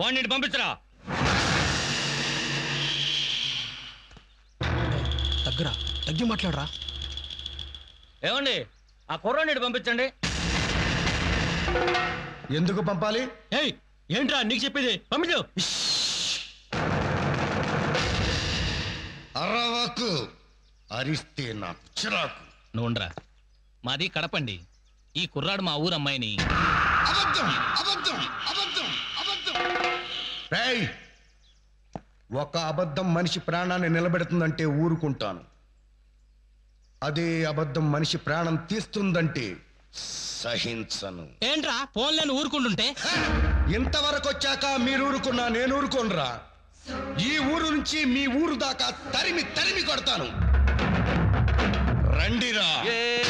వాడిని ఇటు పంపించరా? దగ్గర తగ్గి మాట్లాడరా. ఏమండి ఆ కుర్రాన్ని పంపించండి. ఎందుకు పంపాలి? ఏయ్ ఏంట్రా నీకు చెప్పేది? పంపించు. అరవకు అరిస్తే నా చిరాకు నువ్వుండ్రా మాది కడపండి. ఈ కుర్రాడు మా ఊరు అమ్మాయిని అబద్ధం అబద్ధం అబద్ధం అబద్ధం. రేయ్ ఒక అబద్ధం మనిషి ప్రాణాన్ని నిలబెడుతుందంటే ఊరుకుంటాను. అదే అబద్ధం మనిషి ప్రాణం తీస్తుందంటే సహించను. ఏంట్రా ఫోన్ లేని ఊరుకుంటుంటే? ఇంతవరకు వచ్చాక మీరు ఊరుకున్నా నేను ఊరుకోనరా ఈ ఊరు నుంచి మీ ఊరు దాకా తరిమి తరిమి కొడతాను. రండిరా. రా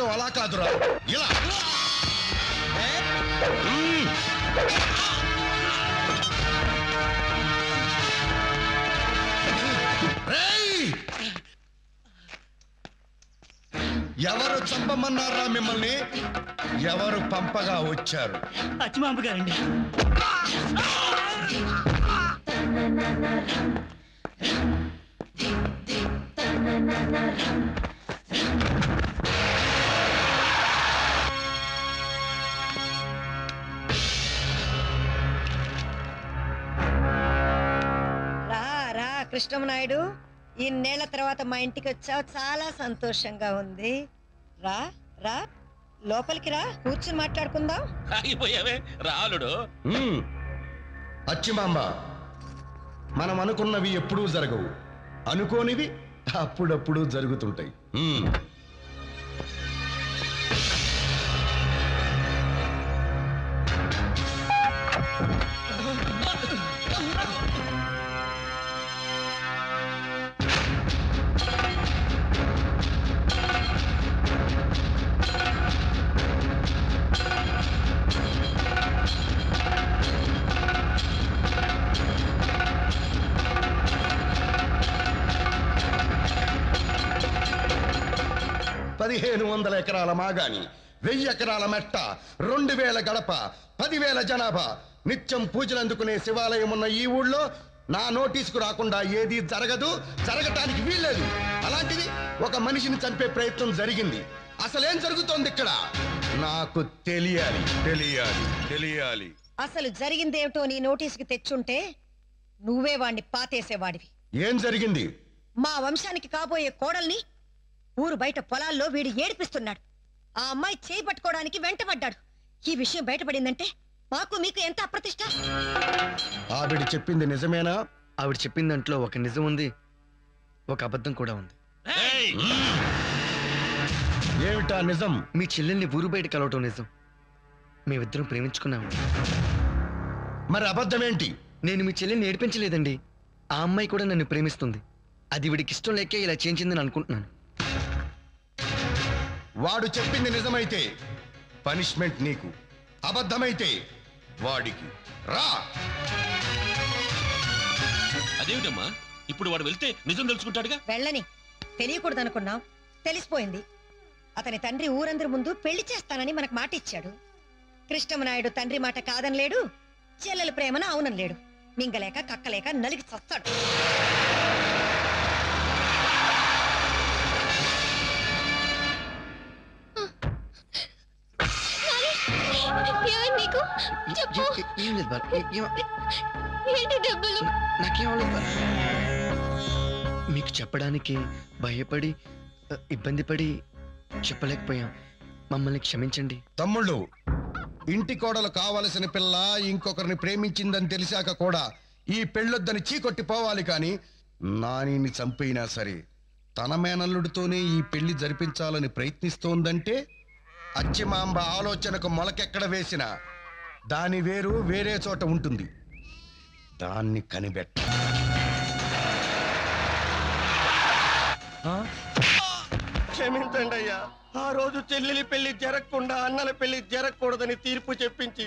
కత్తి అలా కాదురా. ఇలా. ఎవరు చంపమన్నారా మిమ్మల్ని? ఎవరు పంపగా వచ్చారు? అచ్చిమాంబ గారండి. రా కృష్ణమనాయుడు ఇన్నేళ్ళ తర్వాత మా ఇంటికి వచ్చావు. చాలా సంతోషంగా ఉంది. రా రా. లోపలికి రా. కూర్చుని మాట్లాడుకుందాం. ఆగిపోయావే. రాలుడు. అచ్చిమాంబ మనం అనుకున్నవి ఎప్పుడూ జరగవు. అనుకోనివి అప్పుడప్పుడు జరుగుతుంటాయి. వందల ఎకరాల మాగాని వెయ్యి ఎకరాల మెట్ట రెండు వేల గడప పదివేల జనాభా. నిత్యం పూజలు అందుకునే శివాలయం ఉన్న ఈ ఊళ్ళో నా నోటీసుకు రాకుండా ఏది జరగదు జరగటానికి వీల్లేదు. అలాంటిది ఒక మనిషిని చంపే ప్రయత్నం జరిగింది. అసలేం జరుగుతోంది ఇక్కడ? నాకు తెలియాలి తెలియాలి తెలియాలి. అసలు జరిగిందేమిటో నీ నోటీసుకి తెచ్చుంటే నువ్వే వాణ్ణి పాతేసేవాడివి. ఏం జరిగింది? మా వంశానికి కాబోయే కోడల్ని ఊరు బయట పొలాల్లో వీడు ఏడిపిస్తున్నాడు. ఆ అమ్మాయి చేయి పట్టుకోవడానికి వెంటబడ్డాడు. ఈ విషయం బయటపడిందంటే మాకు మీకు ఎంత అప్రతిష్ట? ఆవిడ చెప్పింది నిజమేనా? ఆవిడ చెప్పిన దాంట్లో ఒక నిజం ఉంది ఒక అబద్ధం కూడా ఉంది. ఏమిటా నిజం? మీ చెల్లెల్ని ఊరు బయట కలవటం నిజం. మేమిద్దరం ప్రేమించుకున్నాము మరి అబద్ధమేంటి నేను మీ చెల్లెల్ని ఏడిపించలేదండి. ఆ అమ్మాయి కూడా నన్ను ప్రేమిస్తుంది. అది వీడికి ఇష్టం లేకే ఇలా చేయించిందని అనుకుంటున్నాను. వాడు చెప్పింది నిజమైతే పనిష్మెంట్ నీకు అబద్ధమైతే వాడికి. రా! అదేమిటమ్మా? ఇప్పుడు వాడు వెళ్తే నిజం తెలుసుకుంటాడుగా? వెళ్ళని. తెలియకూడదు అనుకున్నాం తెలిసిపోయింది. అతని తండ్రి ఊరందరి ముందు పెళ్ళి చేస్తానని మనకు మాట ఇచ్చాడు కృష్ణమనాయుడు తండ్రి మాట కాదనలేడు. చెల్లెల ప్రేమను అవునలేడు మింగలేక కక్కలేక నలిగి చస్తాడు. నీకు? చెప్పు. ఏ- లేదు బాల ఏంటి డబ్బులు నాకేం అవ్వలేదు బాల. మీకు చెప్పడానికి భయపడి ఇబ్బంది పడి చెప్పలేకపోయాం. మమ్మల్ని క్షమించండి. తమ్ముళ్ళు ఇంటి కోడలు కావలసిన పిల్ల ఇంకొకరిని ప్రేమించిందని తెలిసాక కూడా ఈ పెళ్ళొద్దని చీకొట్టి పోవాలి కాని నానిని చంపైనా సరే తన మేనల్లుడితోనే ఈ పెళ్ళి జరిపించాలని ప్రయత్నిస్తోందంటే అచ్చిమాంబ ఆలోచనకు మొలకెక్కడ వేసిన దాని వేరు వేరే చోట ఉంటుంది. దాన్ని కనిపెట్ట. క్షమించండి అయ్యా ఆ రోజు చెల్లెలి పెళ్ళి జరగకుండా అన్నల పెళ్ళి జరగకూడదని తీర్పు చెప్పించి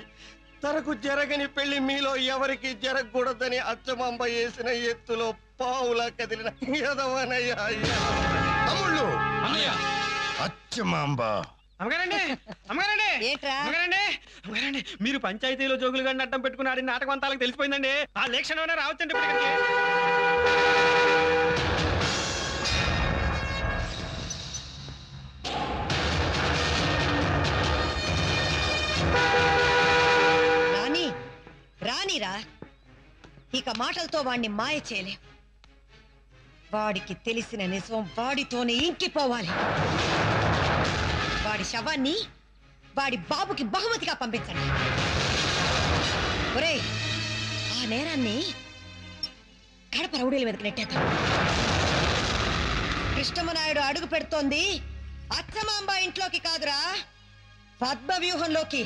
తనకు జరగని పెళ్ళి మీలో ఎవరికి జరగకూడదని అచ్చమాంబ వేసిన ఎత్తులో పావులా కదిలిన ఎదవనయ్యా అయ్యా. తమ్ముళ్ళు! అచ్చమాంబ! అమ్మగారండి! అమ్మగారండి! ఏంట్రా? అమ్మగారండి! అమ్మగారండి మీరు పంచాయతీలో జోగులు గారిని అడ్డం పెట్టుకుని ఆడిన నాటకం అంతా వాళ్ళకి తెలిసిపోయిందండి. ఆ లేక్షణమైనా రావచ్చండి ఇప్పుడు రాని రానిరా ఇక మాటలతో వాణ్ణి మాయ చేయలే. వాడికి తెలిసిన నిజం వాడితోనే ఇంకిపోవాలి. వాడి శవాన్ని వాడి బాబుకి బహుమతిగా పంపించండి. ఒరేయ్ ఆ నేరాన్ని కడప రౌడీల మీదకి నెట్టేద్దాం. కృష్ణమనాయుడు అడుగు పెడుతోంది అచ్చమాంబ ఇంట్లోకి కాదురా పద్మ వ్యూహంలోకి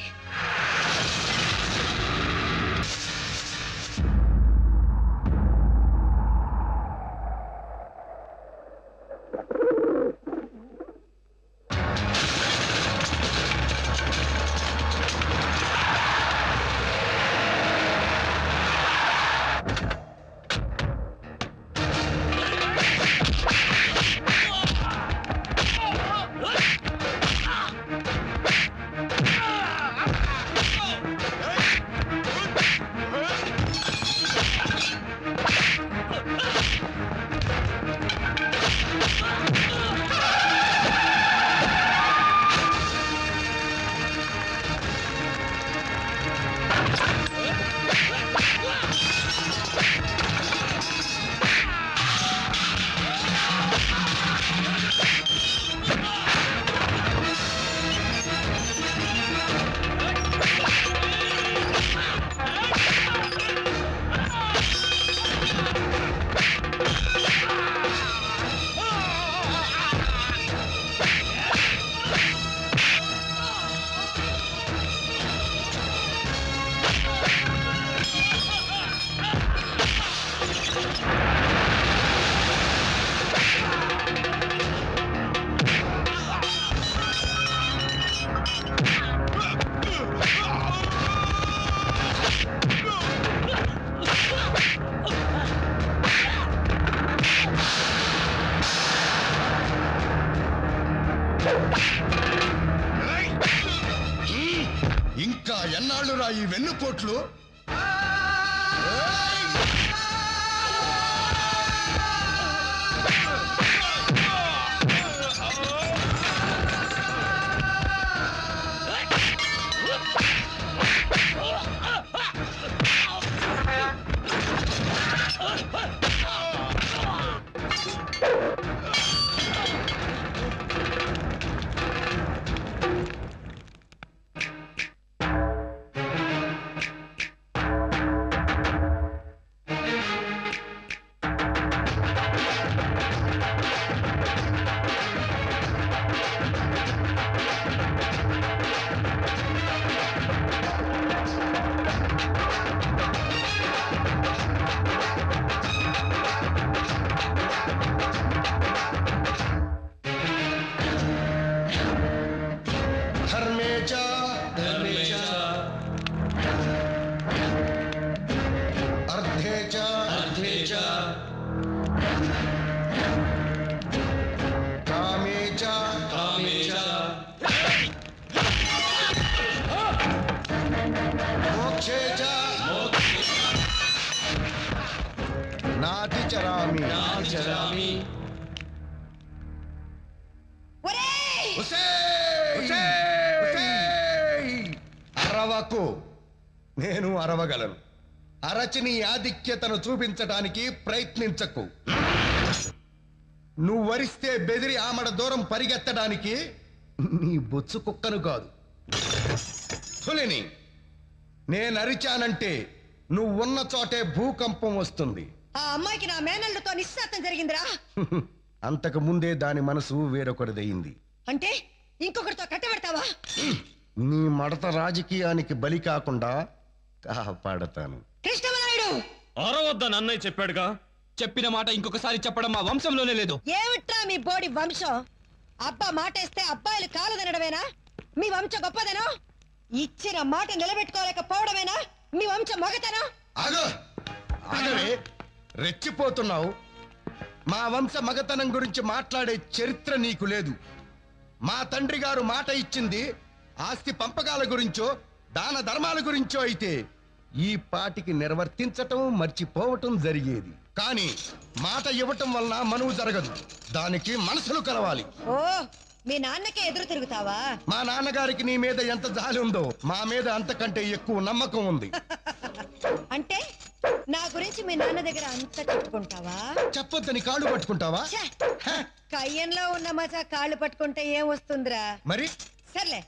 అరవకు. నేను అరవగలను. అరచి నీ ఆధిక్యతను చూపించడానికి ప్రయత్నించకు. నువ్వు వరిస్తే బెదిరి ఆమడ దూరం పరిగెత్తడానికి నీ బొచ్చు కుక్కను కాదు. పులిని నేను అరిచానంటే నువ్వు ఉన్న చోటే భూకంపం వస్తుంది. ఆ అమ్మాయికి నా మేనల్లుతో నిశ్చితార్థం జరిగిందిరా. అంతకు ముందే దాని మనసు వేరొకరిదయింది. అంటే ఇంకొకరితో కట్టబెడతావా? నీ మడత రాజకీయానికి బలి కాకుండా కాపాడతాను. కృష్ణమనాయుడు! అరవద్దని అన్నయ్య చెప్పాడుగా. చెప్పిన మాట ఇంకొకసారి చెప్పడం మా వంశంలోనే లేదు. ఏమిట్రా మీ బోడి వంశం? అబ్బా మాటేస్తే అబ్బాయిలు కాలు తినడమేనా మీ వంశం గొప్పదేనా? ఇచ్చిన మాట నిలబెట్టుకోలేకపోవడమేనా? మీ వంశం మొగతనా? ఆగో! ఆగవే! రెచ్చిపోతున్నావు. మా వంశ మగతనం గురించి మాట్లాడే చరిత్ర నీకు లేదు. మా తండ్రి గారు మాట ఇచ్చింది ఆస్తి పంపకాల గురించో దాన ధర్మాల గురించో అయితే ఈ పాటికి నిర్వర్తించటం మర్చిపోవటం జరిగేది. కానీ మాట ఇవ్వటం వలన మనువు జరగదు. దానికి మనసులు కలవాలి. ఓ మీ నాన్నకే ఎదురు తిరుగుతావా? మా నాన్నగారికి నీ మీద ఎంత జాలి ఉందో మా మీద అంతకంటే ఎక్కువ నమ్మకం ఉంది. అంటే నా గురించి మీ నాన్న దగ్గర అంత చెప్పుకుంటావా? చెప్పొద్దని కాళ్ళు పట్టుకుంటావా? ఛే! కయ్యంలో ఉన్న మజా కాళ్ళు పట్టుకుంటే ఏం వస్తుందిరా? మరి? సర్లే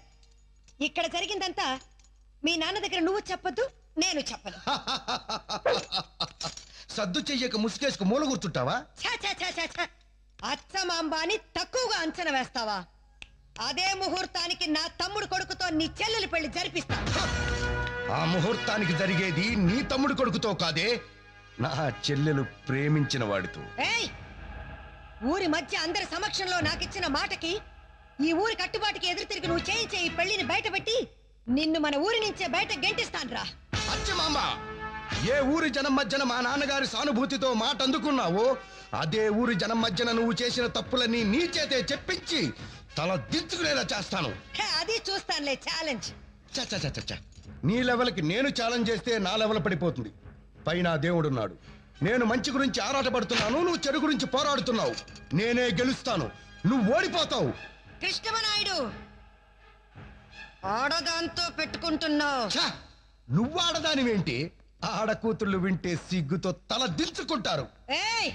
ఇక్కడ జరిగిందంతా మీ నాన్న దగ్గర నువ్వు చెప్పొద్దు నేను చెప్పను. సద్దు చెయ్యక ముసుకేసుకు మూల కూర్చుంటావా. అచ్చమాంబాని తక్కువగా అంచనా వేస్తావా? అదే ముహూర్తానికి నా తమ్ముడు కొడుకుతో నీ చెల్లెలి పెళ్ళి జరిపిస్తా. ఆ ముహూర్తానికి జరిగేది నీ తమ్ముడు కొడుకుతో కాదే నా చెల్లెలు ప్రేమించిన వాడితో. ఏయ్! ఊరి మధ్య అందరి సమక్షంలో నాకిచ్చిన మాటకి ఈ ఊరి కట్టుబాటుకి ఎదురు తిరిగి నువ్వు చేయించే ఈ పెళ్ళిని బయటపెట్టి నిన్ను మన ఊరి నుంచే బయట గెంటిస్తాన్రా అచ్చమాంబ ఏ ఊరి జనం మధ్యన మా నాన్నగారి సానుభూతితో మాట అందుకున్నావో అదే ఊరి జనం మధ్యన నువ్వు చేసిన తప్పులన్నీ నీ చేతే చెప్పించి తల దించుకునేలా చేస్తాను. హే, అది చూస్తానులే ఛాలెంజ్ చ చ చ చ చ. నీ లెవెల్కి నేను ఛాలెంజ్ చేస్తే నా లెవెల్ పడిపోతుంది. పైన దేవుడున్నాడు. నేను మంచి గురించి ఆరాటపడుతున్నాను నువ్వు చెడు గురించి పోరాడుతున్నావు. నేనే గెలుస్తాను. నువ్వు ఓడిపోతావు. కృష్ణమనాయుడు ఆడదాంతో పెట్టుకుంటున్నావు! నువ్వు ఆడదానివేంటి ఆడ కూతుళ్ళు వింటే సిగ్గుతో తల దించుకుంటారు. ఏయ్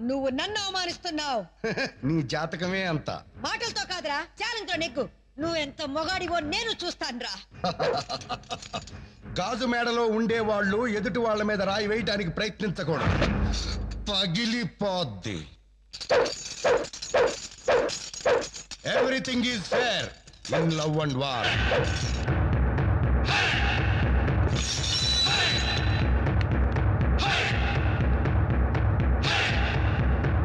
నువ్వు నన్ను అవమానిస్తున్నావు. నీ జాతకమే అంత. మాటలతో కాదురా లో నెగ్గు నువ్వెంత మొగాడివో నేను చూస్తానురా. గాజు మేడలో ఉండేవాళ్ళు ఎదుటి వాళ్ళ మీద రాయి వేయటానికి ప్రయత్నించకూడదు. పగిలిపోద్ది. Everything is fair in love and war.